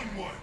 Shut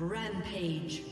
Rampage.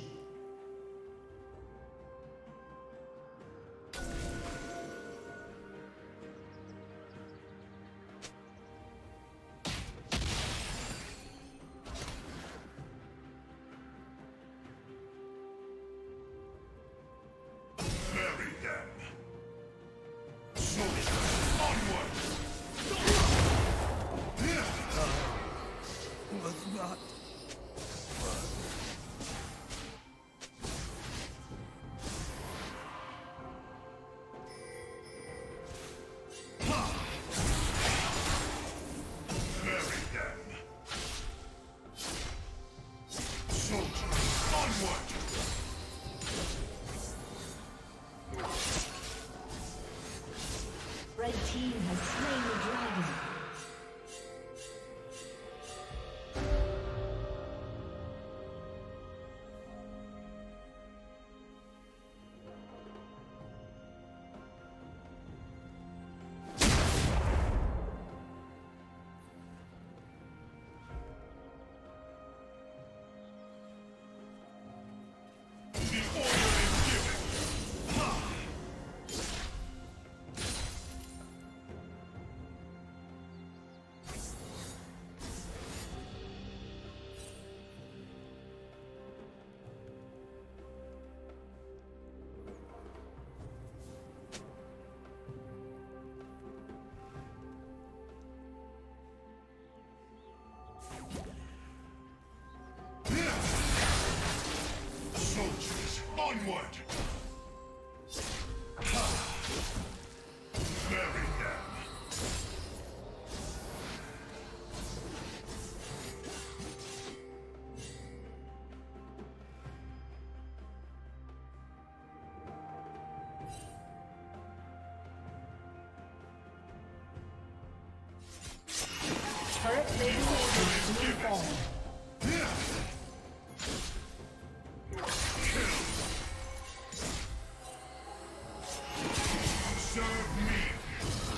what? Serve me.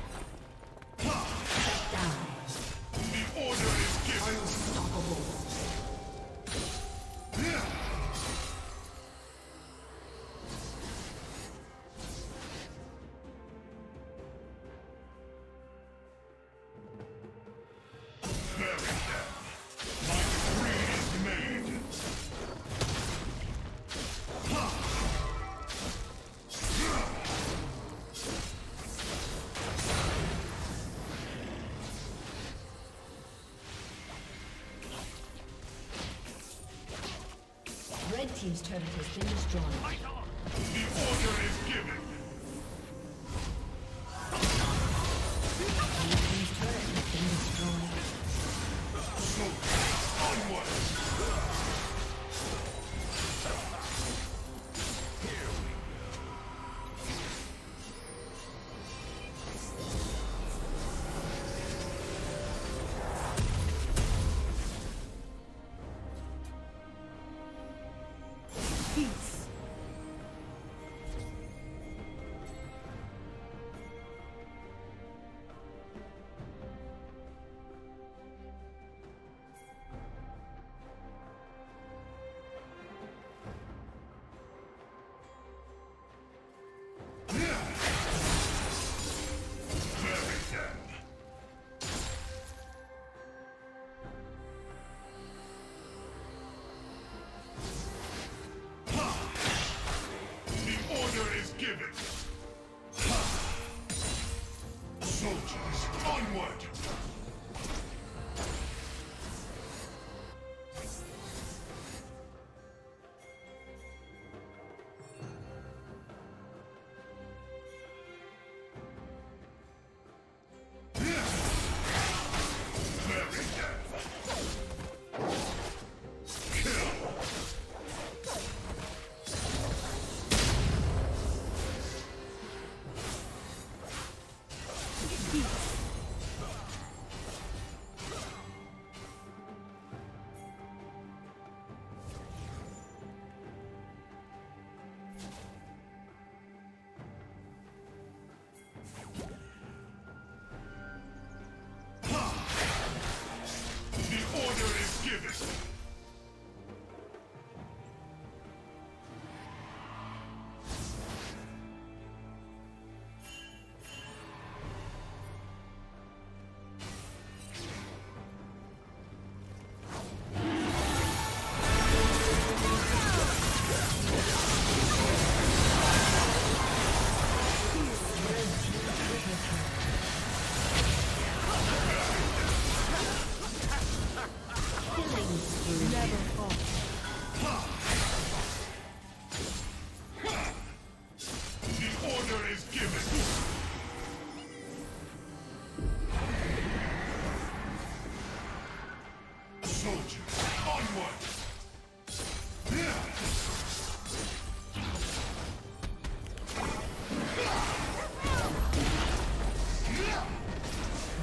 Red Team's turret has been destroyed. The order is given.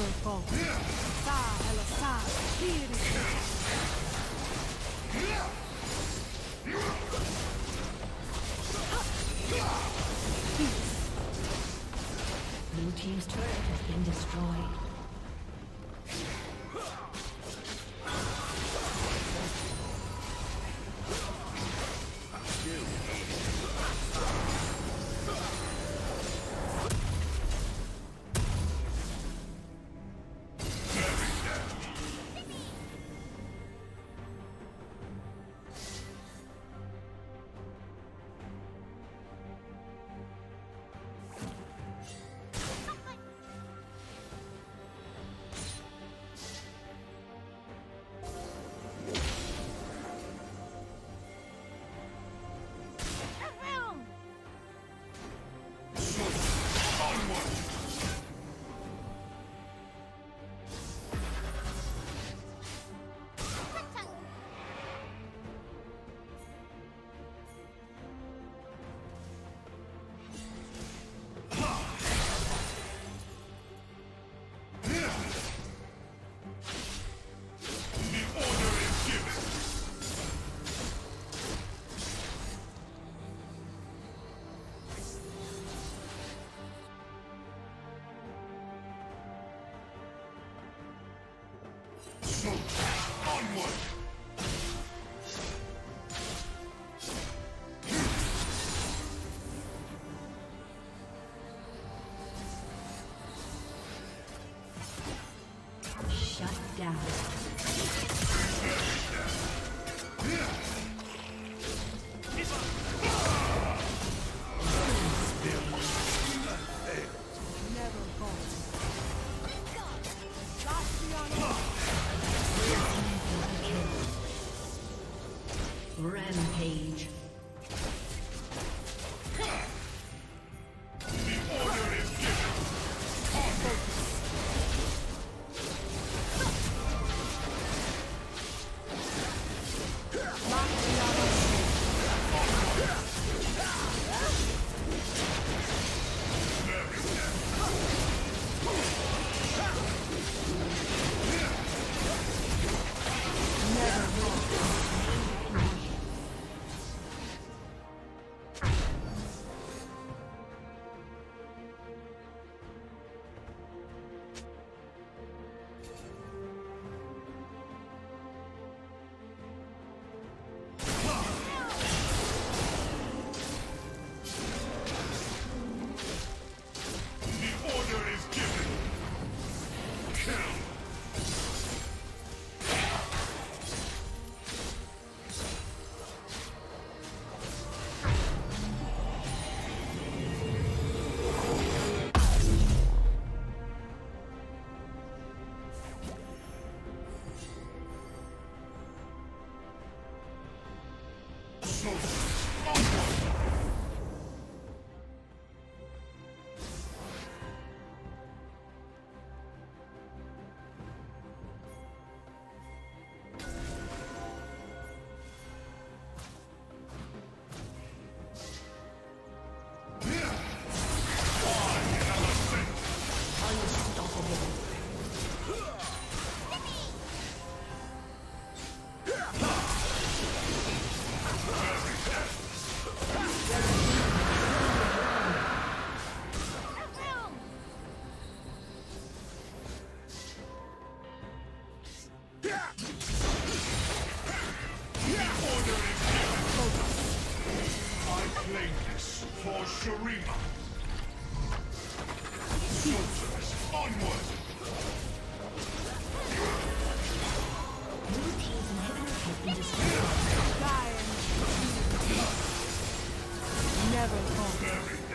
正放 So, onward! Destroyed.